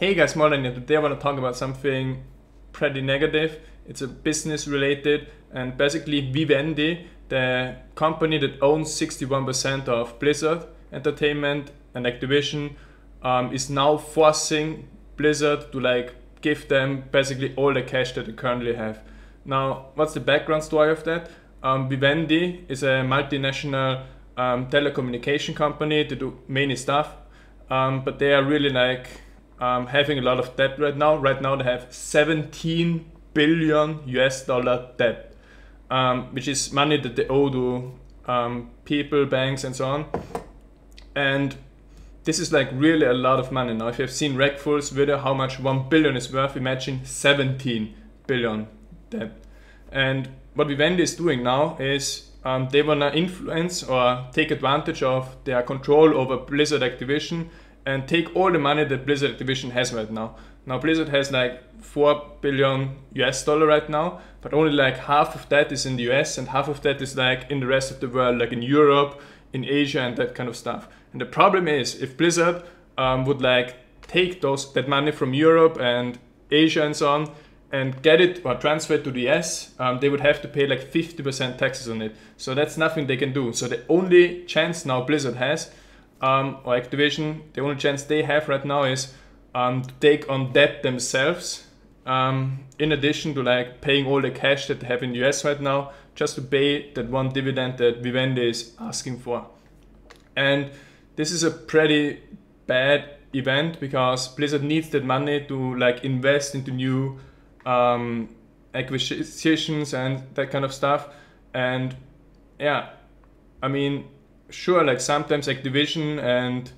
Hey guys, Martin here. Today I want to talk about something pretty negative. It's a business related and basically Vivendi, the company that owns 61% of Blizzard Entertainment and Activision, um, is now forcing Blizzard to like give them basically all the cash that they currently have. Now, what's the background story of that? Um, Vivendi is a multinational um, telecommunication company. They do many stuff, um, but they are really like um, having a lot of debt right now. Right now, they have 17 billion US dollar debt, um, which is money that they owe to um, people, banks, and so on. And this is like really a lot of money now. If you've seen Rackful's video, how much 1 billion is worth, imagine 17 billion debt. And what Vivendi is doing now is um, they want to influence or take advantage of their control over Blizzard Activision and take all the money that Blizzard Activision has right now. Now Blizzard has like 4 billion US dollar right now, but only like half of that is in the US and half of that is like in the rest of the world, like in Europe, in Asia and that kind of stuff. And the problem is if Blizzard um, would like take those that money from Europe and Asia and so on and get it or transfer it to the US, um, they would have to pay like 50% taxes on it. So that's nothing they can do. So the only chance now Blizzard has um, or Activision, the only chance they have right now is um, to take on debt themselves. Um, in addition to like paying all the cash that they have in the US right now, just to pay that one dividend that Vivendi is asking for. And this is a pretty bad event because Blizzard needs that money to like invest into new um, acquisitions and that kind of stuff. And yeah, I mean, sure, like sometimes Activision and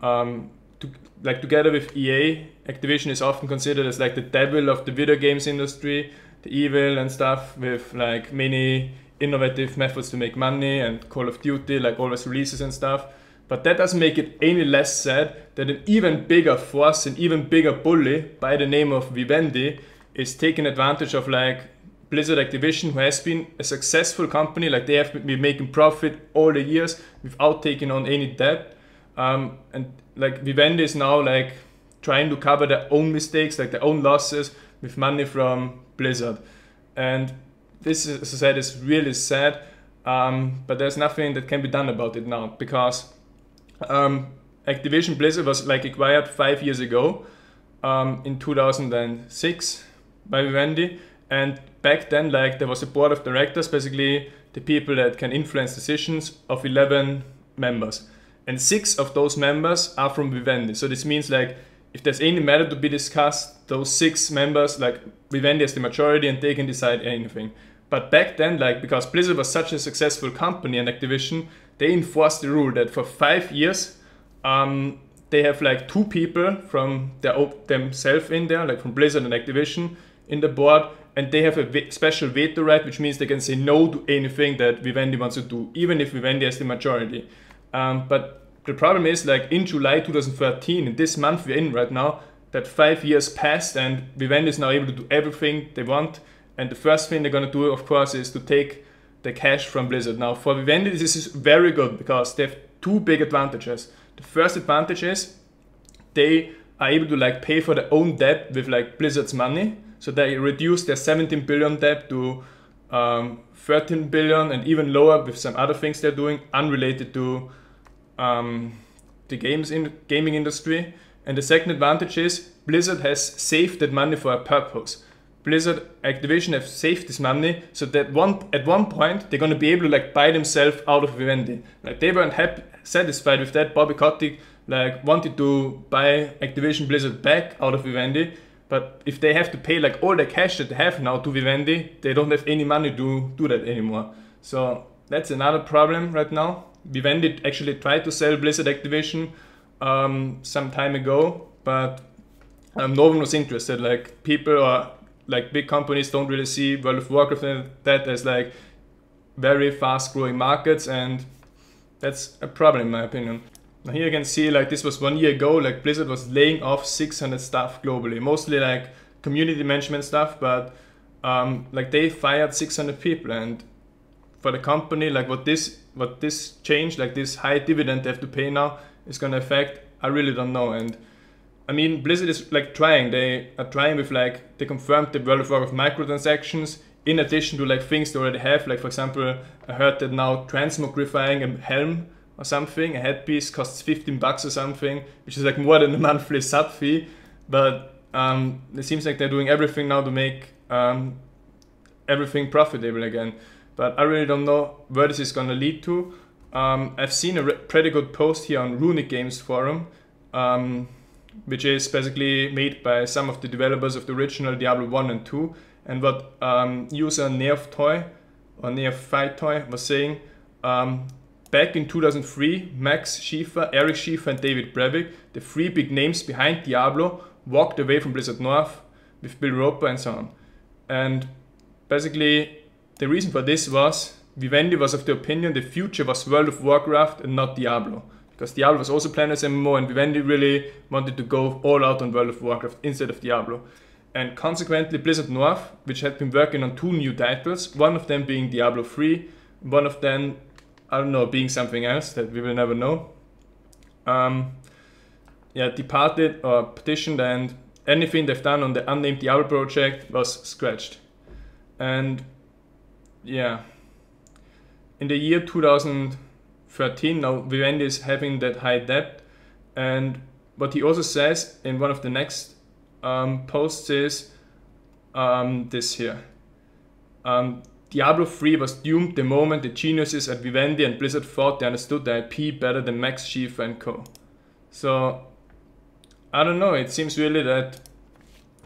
um, to, like together with EA, Activision is often considered as like the devil of the video games industry, the evil and stuff with like many innovative methods to make money and Call of Duty, like always releases and stuff. But that doesn't make it any less sad that an even bigger force, an even bigger bully by the name of Vivendi is taking advantage of like Blizzard Activision, who has been a successful company, like they have been making profit all the years without taking on any debt. Um, and like Vivendi is now like trying to cover their own mistakes, like their own losses with money from Blizzard. And this, is, as I said, is really sad. Um, but there's nothing that can be done about it now because um, Activision Blizzard was like acquired five years ago um, in 2006 by Vivendi and back then, like there was a board of directors, basically the people that can influence decisions of 11 members. And six of those members are from Vivendi. So this means like if there's any matter to be discussed, those six members, like Vivendi has the majority and they can decide anything. But back then, like because Blizzard was such a successful company and Activision, they enforced the rule that for five years, um, they have like two people from their themselves in there, like from Blizzard and Activision in the board, and they have a special veto right, which means they can say no to anything that Vivendi wants to do, even if Vivendi has the majority. Um, but the problem is, like in July 2013, in this month we're in right now, that five years passed and Vivendi is now able to do everything they want. And the first thing they're gonna do, of course, is to take the cash from Blizzard. Now, for Vivendi, this is very good because they have two big advantages. The first advantage is they are able to like pay for their own debt with like Blizzard's money so they reduced their 17 billion debt to um, 13 billion and even lower with some other things they're doing unrelated to um, the games in gaming industry. And the second advantage is Blizzard has saved that money for a purpose. Blizzard Activision have saved this money so that one at one point they're gonna be able to like buy themselves out of Vivendi. Like they weren't happy satisfied with that. Bobby Kotick like wanted to buy Activision Blizzard back out of Vivendi but if they have to pay like all the cash that they have now to Vivendi, they don't have any money to do that anymore. So that's another problem right now. Vivendi actually tried to sell Blizzard Activision um, some time ago, but um, no one was interested. Like people or like big companies don't really see World of Warcraft and that as like very fast growing markets, and that's a problem in my opinion. Now here you can see like this was one year ago, like Blizzard was laying off 600 staff globally, mostly like community management stuff, but um, like they fired 600 people and for the company, like what this what this change, like this high dividend they have to pay now is going to affect, I really don't know. And I mean, Blizzard is like trying. They are trying with like they confirmed the World of Warcraft microtransactions in addition to like things they already have. Like for example, I heard that now transmogrifying a helm or something, a headpiece costs 15 bucks or something, which is like more than a monthly sub fee. But um, it seems like they're doing everything now to make um, everything profitable again. But I really don't know where this is gonna lead to. Um, I've seen a pretty good post here on Runic Games forum, um, which is basically made by some of the developers of the original Diablo 1 and 2. And what um, user Nerf Toy or Nerf Fight Toy was saying, um, back in 2003, Max Schaefer, Eric Schaefer, and David Brevik, the three big names behind Diablo, walked away from Blizzard North with Bill Roper and so on. And basically, the reason for this was Vivendi was of the opinion the future was World of Warcraft and not Diablo. Because Diablo was also planned as MMO and Vivendi really wanted to go all out on World of Warcraft instead of Diablo. And consequently, Blizzard North, which had been working on two new titles, one of them being Diablo 3, one of them, I don't know, being something else that we will never know, um, yeah, departed or petitioned, and anything they've done on the unnamed Diablo project was scratched. And yeah, in the year 2013, now Vivendi is having that high debt. And what he also says in one of the next um, posts is um, this here. Um, Diablo 3 was doomed the moment the geniuses at Vivendi and Blizzard thought they understood the IP better than Max Schaefer and co. So, I don't know, it seems really that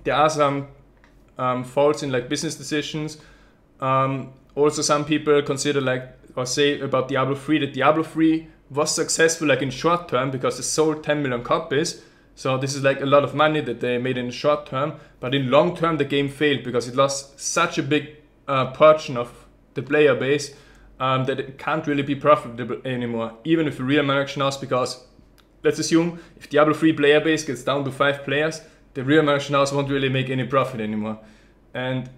there are some um, faults in like business decisions. Um, also, some people consider like or say about Diablo 3 that Diablo 3 was successful like in short term because it sold 10 million copies. So this is like a lot of money that they made in short term, but in long term the game failed because it lost such a big uh, portion of the player base um, that it can't really be profitable anymore, even with real now. Because let's assume if Diablo 3 player base gets down to five players, the real now won't really make any profit anymore. And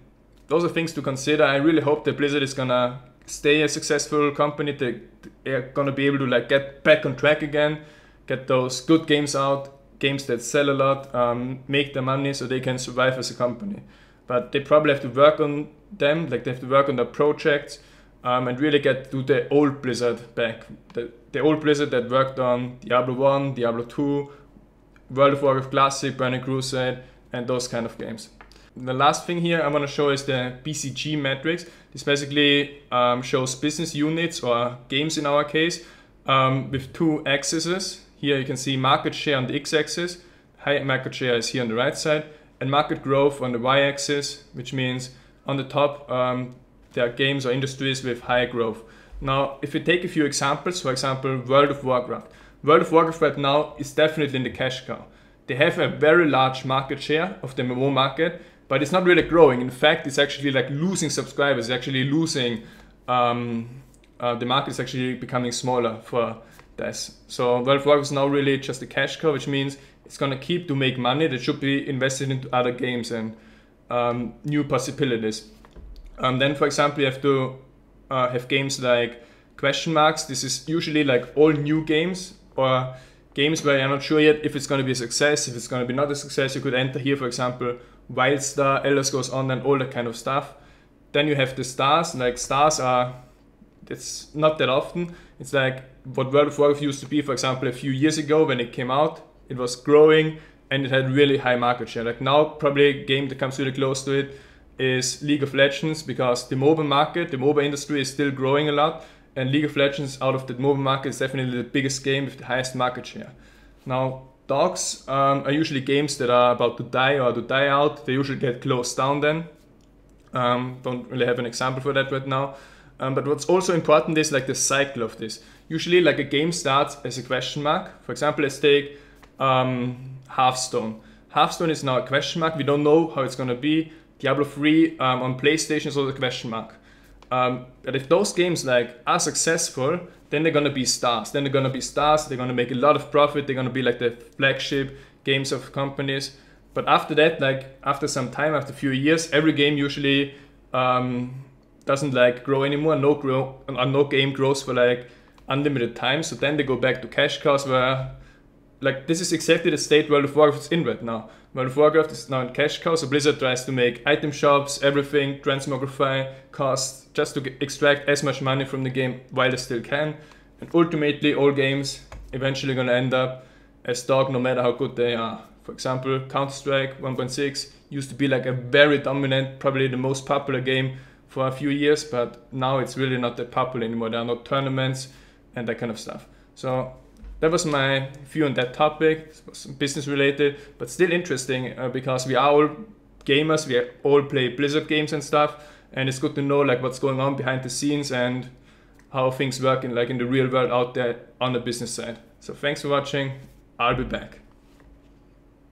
those are things to consider. I really hope that Blizzard is gonna stay a successful company. They, they're gonna be able to like get back on track again, get those good games out, games that sell a lot, um, make the money so they can survive as a company. But they probably have to work on them, like they have to work on their projects um, and really get to the old Blizzard back. The, the old Blizzard that worked on Diablo 1, Diablo 2, World of Warcraft Classic, Burning Crusade, and those kind of games. The last thing here I want to show is the BCG matrix. This basically um, shows business units or games in our case um, with two axes. Here you can see market share on the x-axis, high market share is here on the right side, and market growth on the y-axis, which means on the top um, there are games or industries with high growth. Now, if we take a few examples, for example, World of Warcraft. World of Warcraft right now is definitely in the cash cow. They have a very large market share of the MMO market, but it's not really growing. In fact, it's actually like losing subscribers. It's actually losing. Um, uh, the market is actually becoming smaller for this. So World of Warcraft is now really just a cash cow, which means it's gonna keep to make money that should be invested into other games and um, new possibilities. Um, then, for example, you have to uh, have games like question marks. This is usually like all new games or games where you're not sure yet if it's going to be a success, if it's going to be not a success. You could enter here, for example, Wildstar, Elder Scrolls Online, all that kind of stuff. Then you have the stars, like stars are, it's not that often. It's like what World of Warcraft used to be, for example, a few years ago when it came out. It was growing and it had really high market share. Like now, probably a game that comes really close to it is League of Legends because the MOBA market, the MOBA industry is still growing a lot, and League of Legends out of the MOBA market is definitely the biggest game with the highest market share. Now, dogs um, are usually games that are about to die or to die out. They usually get closed down then. Um, don't really have an example for that right now. Um, but what's also important is like the cycle of this. Usually, like a game starts as a question mark. For example, let's take um, Hearthstone. Hearthstone is now a question mark. We don't know how it's going to be. Diablo 3 um, on PlayStation is also a question mark. Um, but if those games like are successful, then they're gonna be stars. Then they're gonna be stars. They're gonna make a lot of profit. They're gonna be like the flagship games of companies. But after that, like after some time, after a few years, every game usually um, doesn't like grow anymore. No grow, uh, no game grows for like unlimited time. So then they go back to cash cows where like this is exactly the state World of Warcraft is in right now. World of Warcraft is now in cash cow, so Blizzard tries to make item shops, everything, transmogrify, cost, just to extract as much money from the game while they still can. And ultimately, all games eventually gonna end up as dog, no matter how good they are. For example, Counter Strike 1.6 used to be like a very dominant, probably the most popular game for a few years, but now it's really not that popular anymore. There are no tournaments and that kind of stuff. So that was my view on that topic. It was business related, but still interesting uh, because we are all gamers. We all play Blizzard games and stuff, and it's good to know like what's going on behind the scenes and how things work in like in the real world out there on the business side. So thanks for watching. I'll be back.